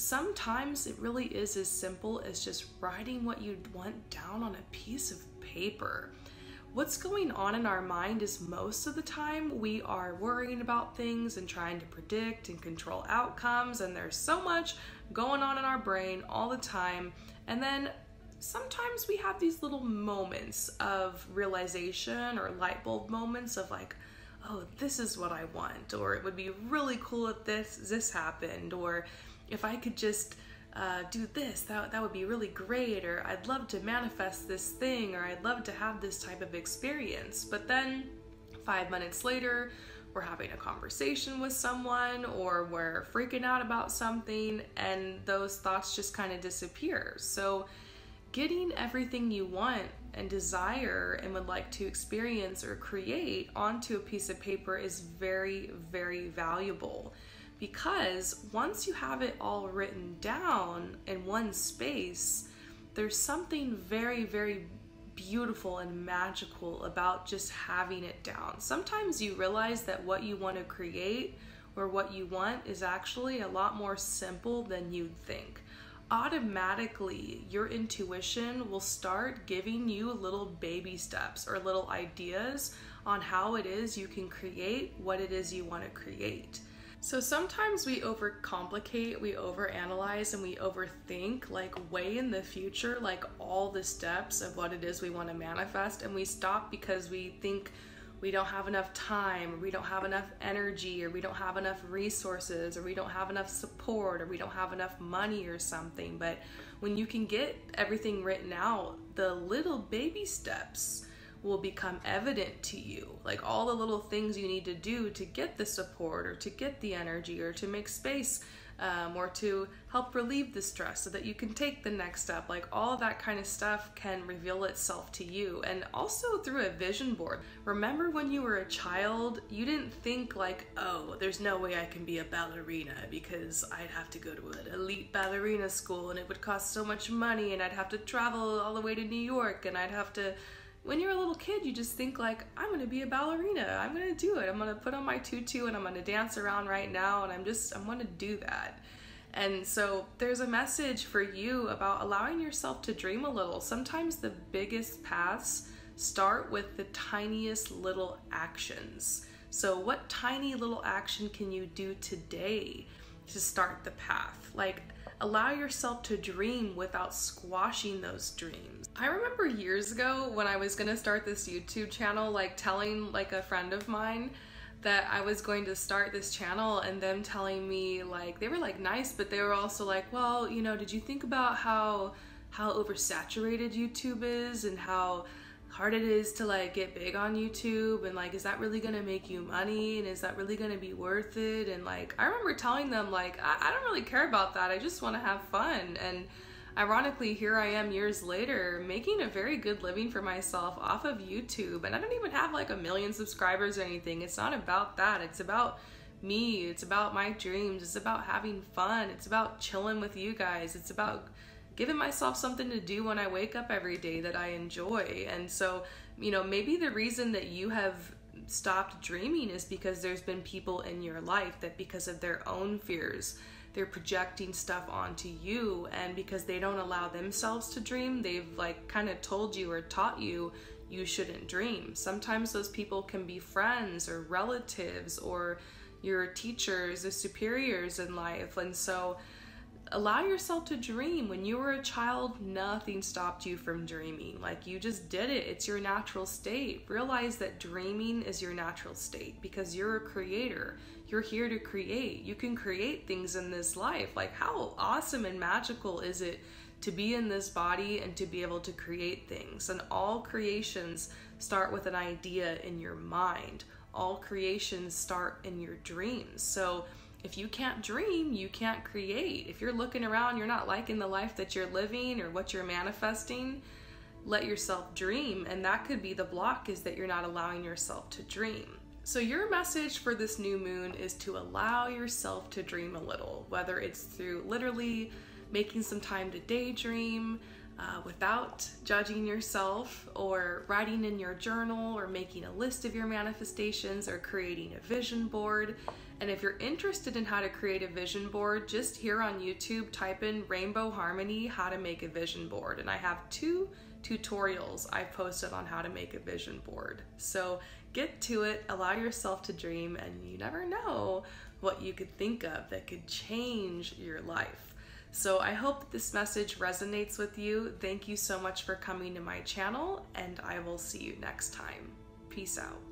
sometimes it really is as simple as just writing what you'd want down on a piece of paper. What's going on in our mind is most of the time we are worrying about things and trying to predict and control outcomes, and there's so much going on in our brain all the time. And then sometimes we have these little moments of realization or light bulb moments of like, oh, this is what I want, or it would be really cool if this this happened, or if I could just uh, do this, that, that would be really great, or I'd love to manifest this thing, or I'd love to have this type of experience. But then five minutes later, we're having a conversation with someone, or we're freaking out about something, and those thoughts just kind of disappear. So, getting everything you want and desire and would like to experience or create onto a piece of paper is very, very valuable because once you have it all written down in one space, there's something very, very beautiful and magical about just having it down. Sometimes you realize that what you want to create or what you want is actually a lot more simple than you'd think. Automatically, your intuition will start giving you little baby steps or little ideas on how it is you can create what it is you want to create. So sometimes we overcomplicate, we overanalyze, and we overthink, like way in the future, like all the steps of what it is we want to manifest, and we stop because we think we don't have enough time, or we don't have enough energy, or we don't have enough resources, or we don't have enough support, or we don't have enough money or something. But when you can get everything written out, the little baby steps will become evident to you. Like all the little things you need to do to get the support or to get the energy or to make space um, or to help relieve the stress so that you can take the next step. Like all that kind of stuff can reveal itself to you and also through a vision board. Remember when you were a child, you didn't think like, oh, there's no way I can be a ballerina because I'd have to go to an elite ballerina school and it would cost so much money and I'd have to travel all the way to New York and I'd have to when you're a little kid, you just think like, I'm gonna be a ballerina. I'm gonna do it. I'm gonna put on my tutu and I'm gonna dance around right now and I'm just, I'm gonna do that. And so there's a message for you about allowing yourself to dream a little. Sometimes the biggest paths start with the tiniest little actions. So, what tiny little action can you do today to start the path? Like, allow yourself to dream without squashing those dreams. I remember years ago when I was gonna start this YouTube channel, like telling like a friend of mine that I was going to start this channel and them telling me like they were like nice, but they were also like, well, you know, did you think about how how oversaturated YouTube is and how hard it is to like get big on YouTube and like is that really gonna make you money? And is that really gonna be worth it? And like I remember telling them like I, I don't really care about that. I just want to have fun. And ironically here I am years later making a very good living for myself off of YouTube. And I don't even have like a million subscribers or anything. It's not about that. It's about me. It's about my dreams. It's about having fun. It's about chilling with you guys. It's about giving myself something to do when I wake up every day that I enjoy. And so, you know, maybe the reason that you have stopped dreaming is because there's been people in your life that because of their own fears, they're projecting stuff onto you and because they don't allow themselves to dream, they've like kind of told you or taught you you shouldn't dream. Sometimes those people can be friends or relatives or your teachers or superiors in life. And so allow yourself to dream. When you were a child, nothing stopped you from dreaming. Like you just did it. It's your natural state. Realize that dreaming is your natural state because you're a creator. You're here to create. You can create things in this life. Like, how awesome and magical is it to be in this body and to be able to create things? And all creations start with an idea in your mind, all creations start in your dreams. So, if you can't dream, you can't create. If you're looking around, you're not liking the life that you're living or what you're manifesting, let yourself dream. And that could be the block is that you're not allowing yourself to dream. So, your message for this new moon is to allow yourself to dream a little, whether it's through literally making some time to daydream, uh, without judging yourself or writing in your journal or making a list of your manifestations or creating a vision board. And if you're interested in how to create a vision board, just here on YouTube, type in Rainbow Harmony how to make a vision board. And I have two tutorials I posted on how to make a vision board. So get to it, allow yourself to dream, and you never know what you could think of that could change your life. So I hope this message resonates with you. Thank you so much for coming to my channel, and I will see you next time. Peace out.